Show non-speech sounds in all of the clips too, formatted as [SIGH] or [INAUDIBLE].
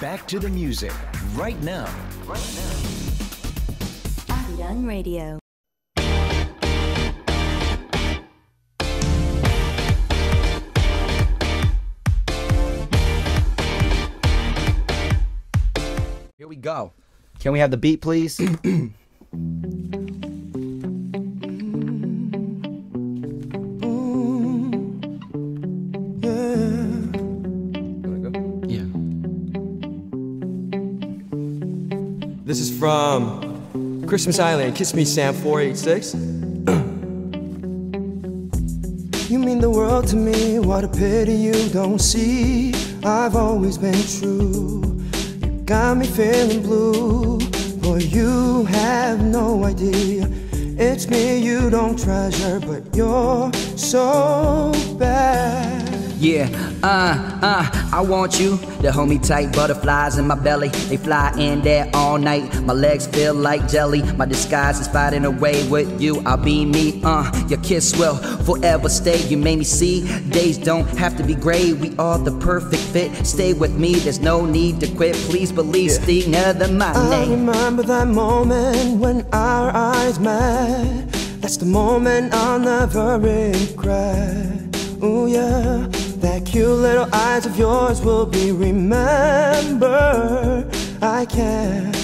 back to the music right now. Right now. Young Radio. Here we go. Can we have the beat, please? [CLEARS THROAT] This is from Christmas Island, Kiss Me Sam 486. you mean the world to me, what a pity you don't see. I've always been true. You got me feeling blue. Boy, you have no idea. It's me you don't treasure, but you're so bad. Yeah, uh, uh, I want you to hold me tight. Butterflies in my belly, they fly in there all night. My legs feel like jelly. My disguise is fighting away with you. I'll be me, uh, your kiss will forever stay. You made me see days don't have to be gray. We are the perfect fit. Stay with me, there's no need to quit. Please believe, yeah. Steve, never my I name. remember that moment when our eyes met. That's the moment I'll never regret. Ooh, yeah. That cute little eyes of yours will be remembered. I can't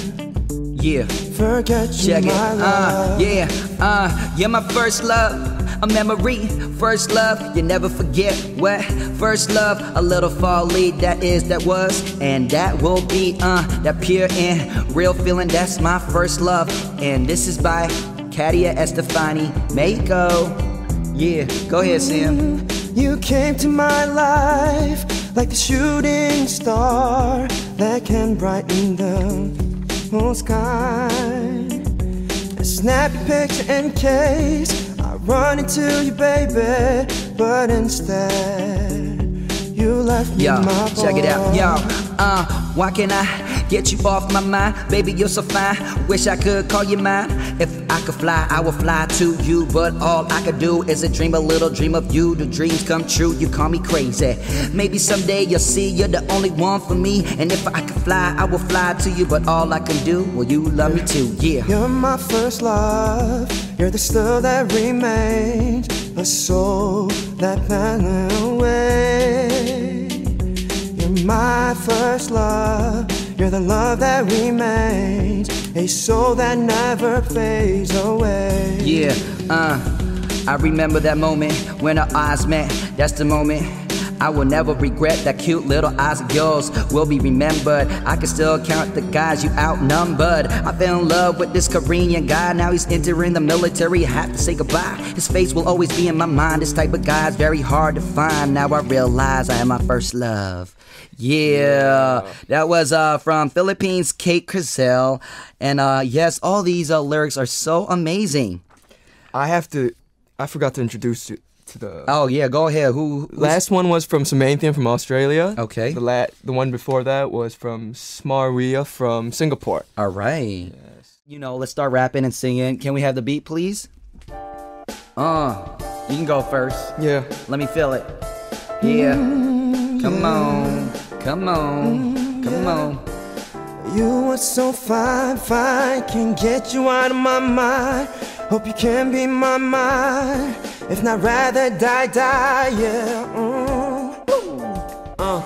yeah. forget you, Check it. my Uh, love. yeah, uh, you're my first love. A memory, first love, you never forget what first love, a little folly that is, that was, and that will be, uh, that pure and real feeling. That's my first love, and this is by Katia Estefani Mako. Yeah, go ahead, Sam. You came to my life like the shooting star that can brighten the whole sky. A snappy picture in case I run into you, baby, but instead you left me Yo, my check it out. Yo, uh, why can't I get you off my mind? Baby, you're so fine. Wish I could call you mine. If I could fly, I would fly to you. But all I could do is a dream, a little dream of you. The dreams come true, you call me crazy. Maybe someday you'll see you're the only one for me. And if I could fly, I will fly to you. But all I can do, well, you love me too, yeah. You're my first love. You're the still that remains, a soul that passed away. You're my first love. You're the love that remains, a soul that never fades away. Yeah, uh, I remember that moment when our eyes met. That's the moment. I will never regret that cute little eyes of yours will be remembered. I can still count the guys you outnumbered. I fell in love with this Korean guy. Now he's entering the military. I have to say goodbye. His face will always be in my mind. This type of guy is very hard to find. Now I realize I am my first love. Yeah, that was uh, from Philippines, Kate Crisell. And uh, yes, all these uh, lyrics are so amazing. I have to. I forgot to introduce you to the. Oh yeah, go ahead. Who who's- Last one was from Samanthian from Australia. Okay. The la- the one before that was from Smaria from Singapore. All right. Yes. You know, let's start rapping and singing. Can we have the beat, please? Uh, you can go first. Yeah. Let me feel it. Yeah. Come on. Come on. Come on. You are so fine, fine, can't get you out of my mind. Hope you can be my mind. If not, rather die, die, yeah. Mm. Uh.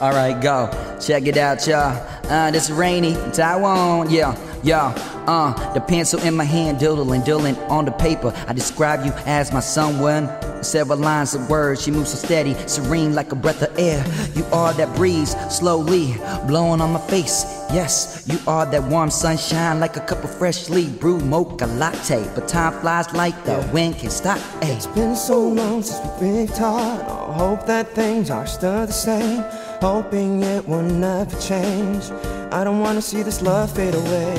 All right, go. Check it out, y'all. Uh, this is Rainy Taiwan. Yeah, yeah. Uh, the pencil in my hand, doodling, doodling on the paper. I describe you as my someone. Several lines of words, she moves so steady, serene like a breath of air. You are that breeze, slowly blowing on my face. Yes, you are that warm sunshine, like a cup of freshly brewed mocha latte. But time flies like the wind can stop. Ay. It's been so long since we've talked. I hope that things are still the same. Hoping it will never change. I don't wanna see this love fade away.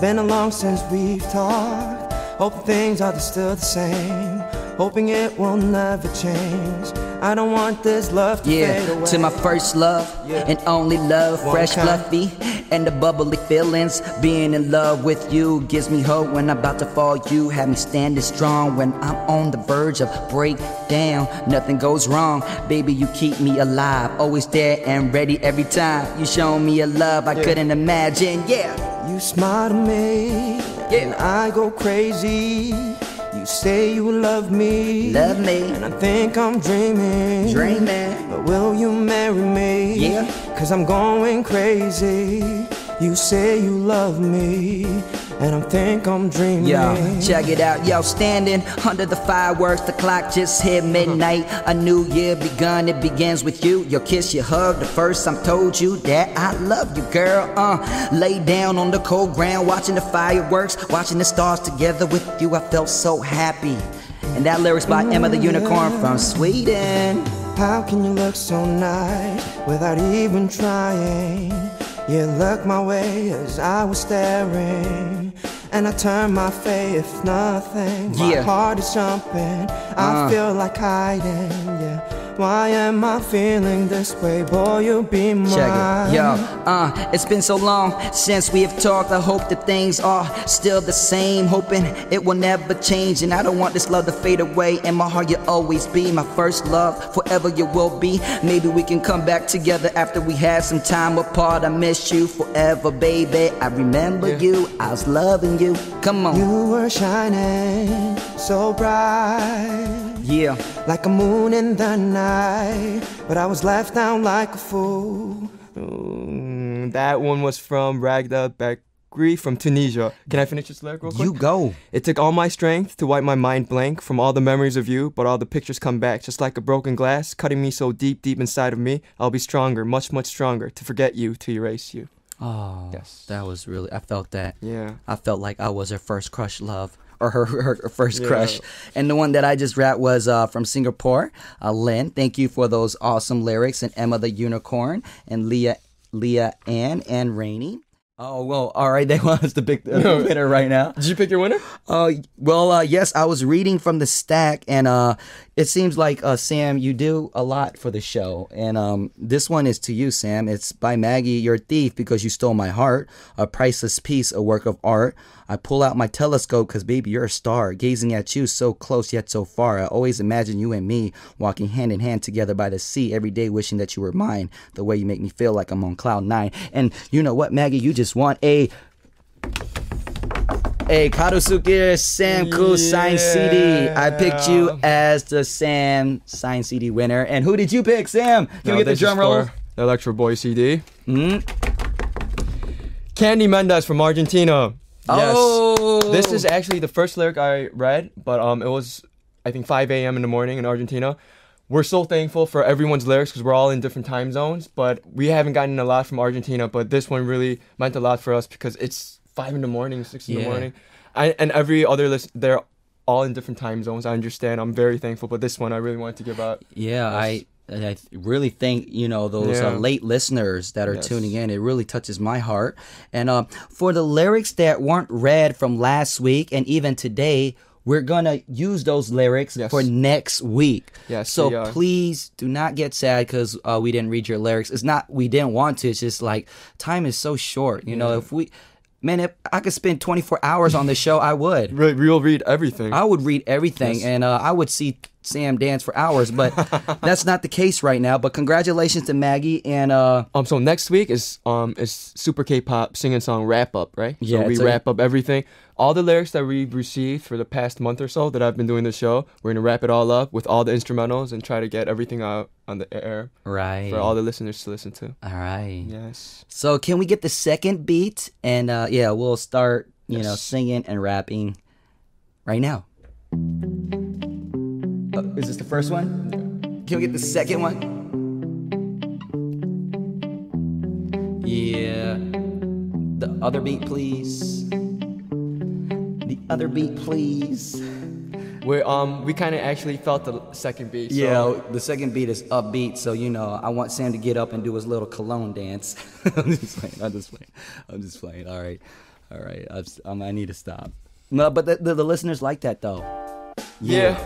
Been a long since we've talked. Hope things are still the same. Hoping it will never change. I don't want this love to fade Yeah, away. to my first love Yeah. and only love, One fresh, kind. fluffy, and the bubbly feelings. Being in love with you gives me hope when I'm about to fall. You have me standing strong when I'm on the verge of breakdown. Nothing goes wrong, baby. You keep me alive, always there and ready every time. You show me a love I couldn't imagine. Yeah, You smile to me, Yeah. and I go crazy. You say you love me, love me, and I think I'm dreaming. dreaming. But will you marry me? Yeah. Cause I'm going crazy. You say you love me, and I think I'm dreaming. Yo, check it out. Yo, standing under the fireworks, the clock just hit midnight. A new year begun, it begins with you. Your kiss, your hug, the first I'm told you that I love you, girl. Uh, lay down on the cold ground, watching the fireworks, watching the stars together with you. I felt so happy. And that lyrics by Emma the Unicorn from Sweden. How can you look so nice without even trying? You looked my way as I was staring. And I turned my face, nothing. My Yeah. heart is jumping. I Uh. feel like hiding, yeah. Why am I feeling this way? Boy, you be mine. Check it. Yo, uh, it's been so long since we have talked. I hope that things are still the same. Hoping it will never change. And I don't want this love to fade away. In my heart, you'll always be my first love. Forever you will be. Maybe we can come back together after we had some time apart. I miss you forever, baby. I remember Yeah. you. I was loving you. Come on. You were shining so bright. Yeah. like a moon in the night, but I was left down like a fool. Mm, that one was from Ragda Bekri from Tunisia. Can I finish this lyric real quick? You go. It took all my strength to wipe my mind blank from all the memories of you, but all the pictures come back just like a broken glass, cutting me so deep, deep inside of me. I'll be stronger, much, much stronger to forget you, to erase you. Oh, Yes. that was really, I felt that. Yeah. I felt like I was her first crush love or her, her, her first Yeah. crush. And the one that I just rapped was uh, from Singapore. Uh, Lynn, thank you for those awesome lyrics. And Emma the Unicorn and Leah, Leah Ann and Rainey. Oh, well, all right. They want us to pick the winner right now. Did you pick your winner? Uh, well, uh, yes, I was reading from the stack, and uh, it seems like uh, Sam, you do a lot for the show, and um, this one is to you, Sam. It's by Maggie. You're a thief because you stole my heart, a priceless piece, a work of art. I pull out my telescope because, baby, you're a star, gazing at you so close yet so far. I always imagine you and me walking hand in hand together by the sea every day, wishing that you were mine. The way you make me feel like I'm on cloud nine. And you know what, Maggie? You just want a Hey, Kadosuke Sam Cool signed CD. I picked you as the Sam signed CD winner. And who did you pick, Sam? Can we get the drum roll? The Electro Boy CD. Hmm? Candy Mendez from Argentina. Yes. Oh. This is actually the first lyric I read, but um, it was I think 5 a.m. in the morning in Argentina. We're so thankful for everyone's lyrics because we're all in different time zones, but we haven't gotten a lot from Argentina. But this one really meant a lot for us because it's five in the morning, six in Yeah. the morning, I, and every other list they're all in different time zones. I understand. I'm very thankful, but this one I really wanted to give out. Yeah, I I really think you know those uh, late listeners that are Yes. tuning in. It really touches my heart. And uh, for the lyrics that weren't read from last week and even today, we're gonna use those lyrics Yes. for next week. Yes, So please do not get sad because uh, we didn't read your lyrics. It's not we didn't want to. It's just like time is so short. You know, if we, man, if I could spend 24 hours on the show, I would. Right, we'll read everything. I would read everything and uh, I would see Sam dance for hours, but [LAUGHS] that's not the case right now. But congratulations to Maggie and uh, Um, so next week is um is Super K-pop Sing & Song wrap up, right? Yeah, So we it's a- wrap up everything. All the lyrics that we've received for the past month or so that I've been doing the show, we're gonna wrap it all up with all the instrumentals and try to get everything out on the air right. for all the listeners to listen to. All right. Yes. So can we get the second beat and uh, yeah, we'll start you know singing and rapping right now. Is this the first one? Can we get the second one? Yeah. The other beat, please. The other beat, please. We um we kind of actually felt the second beat. So Yeah, the second beat is upbeat, so you know I want Sam to get up and do his little cologne dance. [LAUGHS] I'm just playing. I'm just playing. I'm just playing. All right, all right. Um, I need to stop. No, but the, the, the listeners like that though. Yeah.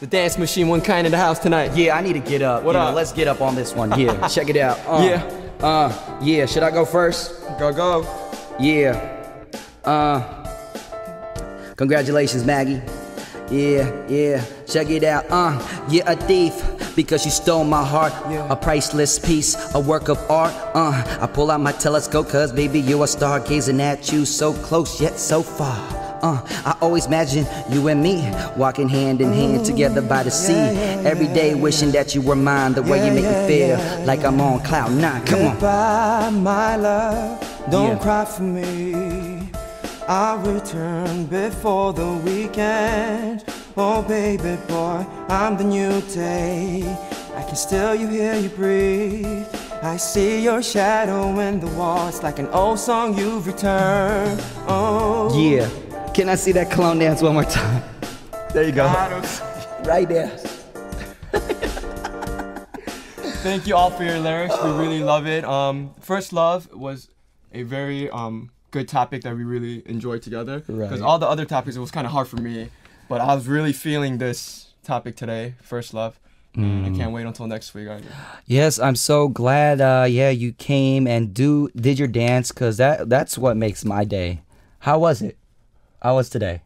The dance machine, 1Kyne in the house tonight. Yeah, I need to get up. What You know, up? let's get up on this one. Yeah, [LAUGHS] check it out. Uh, Yeah. Uh, yeah. Should I go first? Go, go. Yeah. Uh. Congratulations, Maggie. Yeah, yeah. Check it out. Uh, you're a thief because you stole my heart. A priceless piece, a work of art. Uh, I pull out my telescope cause baby you are a star gazing at you so close yet so far. Uh, I always imagine you and me walking hand in hand together by the sea. Every day wishing that you were mine. The way you make me feel like I'm on cloud nine. Come on. Goodbye, my love. Don't Yeah. cry for me. I'll return before the weekend. Oh, baby boy, I'm the new day. I can still you hear you breathe. I see your shadow in the wall. It's like an old song you've returned. Oh, Yeah. Can I see that clone dance one more time? There you go. Right there. Thank you all for your lyrics. We really love it. Um, First Love was a very um good topic that we really enjoyed together. Because Right. all the other topics it was kind of hard for me, but I was really feeling this topic today, First Love. And I can't wait until next week. either. Yes, I'm so glad. Uh, yeah, you came and do did your dance because that that's what makes my day. How was it? How was today?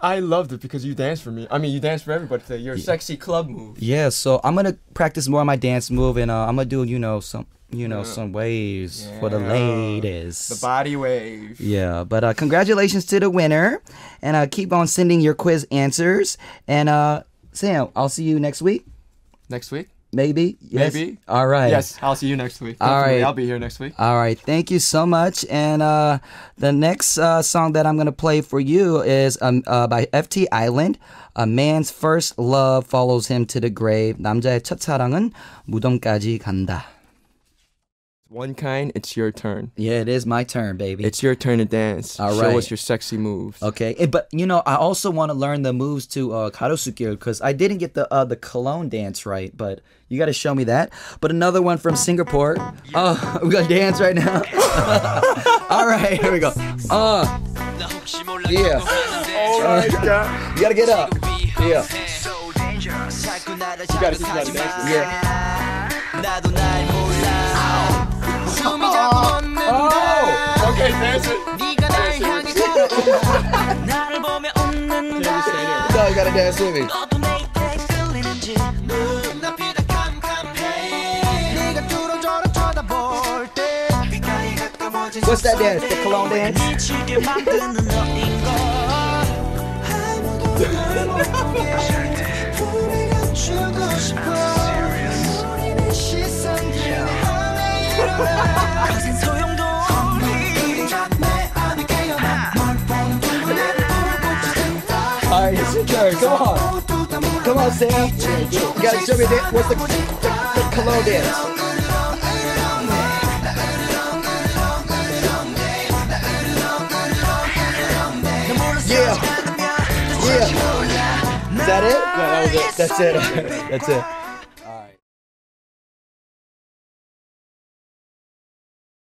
I loved it because you danced for me. I mean, you danced for everybody today. Your sexy club move. Yeah, so I'm gonna practice more of my dance move and uh, I'm gonna do you know some you know some waves for the ladies. The body wave. Yeah, but uh, congratulations to the winner, and uh, keep on sending your quiz answers. And uh, Sam, I'll see you next week. Next week? Maybe. Yes? Maybe. All right. Yes, I'll see you next week. All Definitely, right. I'll be here next week. All right, thank you so much. And uh, the next uh, song that I'm gonna play for you is um, uh, by FT Island. A man's first love follows him to the grave. 남자의 첫 사랑은 무덤까지 간다. 1Kyne, it's your turn. Yeah, it is my turn, baby. It's your turn to dance. All right. Show us your sexy moves. Okay, eh, but you know, I also want to learn the moves to uh, karosukir because I didn't get the uh, the cologne dance right. But you got to show me that. But another one from Singapore. Oh, [LAUGHS] we gonna dance right now. [LAUGHS] All right, here we go. Uh, yeah. Uh, you gotta get up. Yeah. You gotta teach me how to dance. Yeah. Oh! Okay, dance it. Can you? No, you gotta dance with me. What's that dance? The cologne dance? [LAUGHS] Come on. Sam. You gotta show me that. What's the, the, the cologne dance? Yeah. Yeah. Is that it? Yeah, that was it. That's it. That's it.